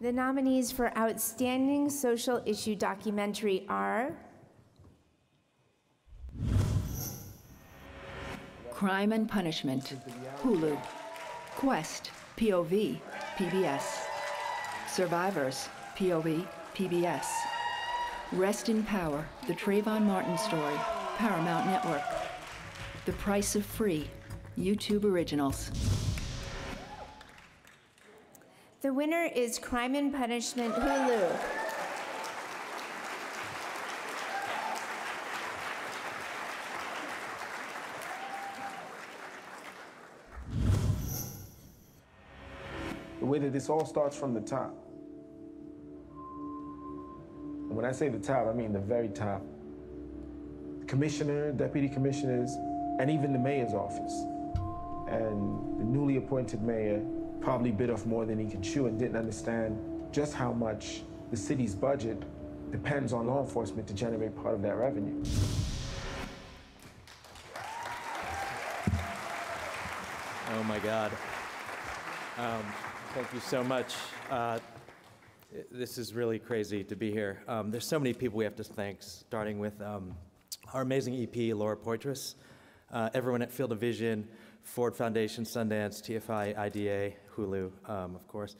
The nominees for Outstanding Social Issue Documentary are Crime and Punishment, Hulu. Quest, POV, PBS. Survivors, POV, PBS. Rest in Power, The Trayvon Martin Story, Paramount Network. The Price of Free, YouTube Originals. The winner is Crime and Punishment Hulu. the way that this all starts from the top. When I say the top, I mean the very top. Commissioner, deputy commissioners, and even the mayor's office. And the newly appointed mayor probably bit off more than he could chew and didn't understand just how much the city's budget depends on law enforcement to generate part of that revenue. Oh my God. Um, thank you so much. Uh, this is really crazy to be here. Um, there's so many people we have to thank, starting with um, our amazing EP, Laura Poitras, uh, everyone at Field of Vision, Ford Foundation, Sundance, TFI, IDA, Hulu, um, of course.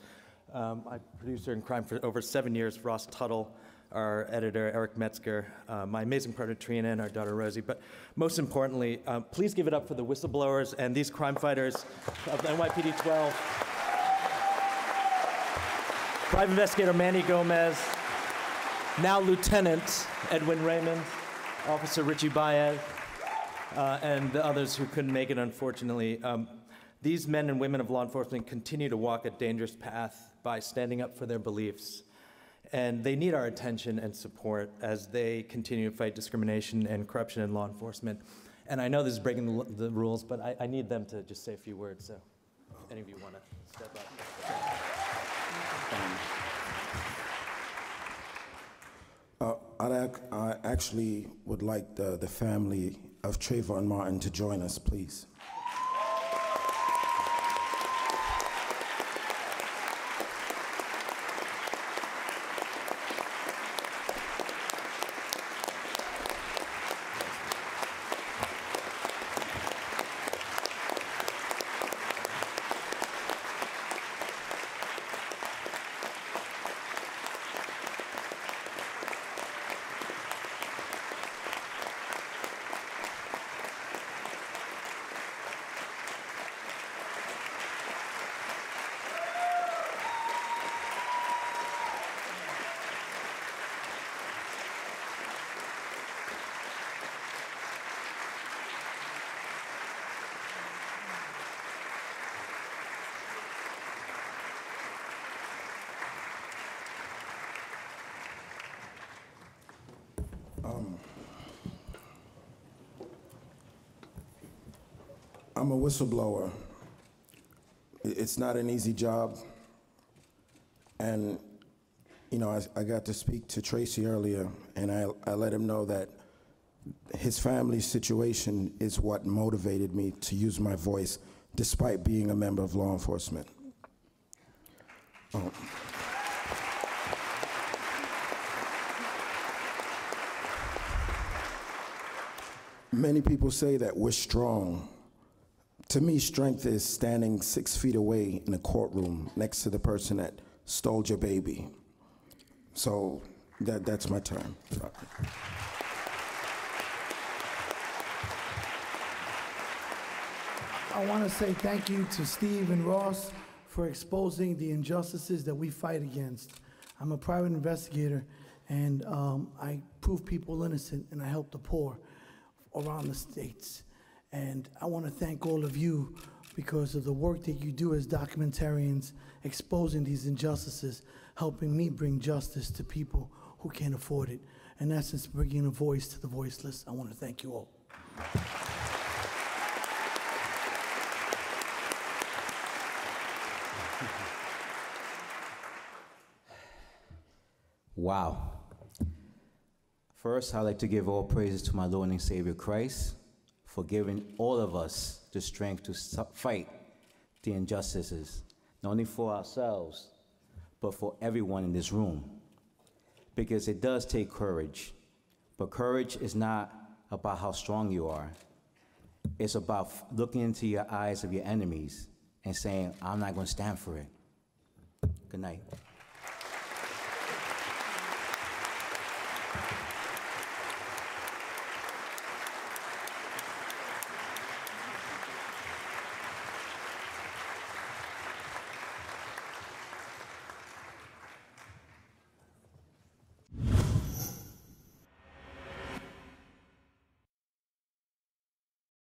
Um, my producer in crime for over seven years, Ross Tuttle, our editor, Eric Metzger, uh, my amazing partner, Trina, and our daughter, Rosie. But most importantly, um, please give it up for the whistleblowers and these crime fighters of NYPD 12. Private investigator Manny Gomez, now Lieutenant Edwin Raymond, Officer Richie Baez, uh, and the others who couldn't make it, unfortunately. Um, these men and women of law enforcement continue to walk a dangerous path by standing up for their beliefs. And they need our attention and support as they continue to fight discrimination and corruption in law enforcement. And I know this is breaking the, the rules, but I, I need them to just say a few words. So, any of you want to step up. Uh, ac- I actually would like the, the family of Trayvon Martin to join us, please. I'm a whistleblower. It's not an easy job. And, you know, I, I got to speak to Tracy earlier, and I, I let him know that his family's situation is what motivated me to use my voice despite being a member of law enforcement. Oh. Many people say that we're strong. To me, strength is standing six feet away in a courtroom next to the person that stole your baby. So that, that's my turn. I want to say thank you to Steve and Ross for exposing the injustices that we fight against. I'm a private investigator, and um, I prove people innocent, and I help the poor around the states. And I want to thank all of you because of the work that you do as documentarians, exposing these injustices, helping me bring justice to people who can't afford it. In essence, bringing a voice to the voiceless. I want to thank you all. Wow. First, I'd like to give all praises to my Lord and Savior Christ for giving all of us the strength to fight the injustices, not only for ourselves, but for everyone in this room. Because it does take courage, but courage is not about how strong you are. It's about looking into your eyes of your enemies and saying, I'm not going to stand for it. Good night.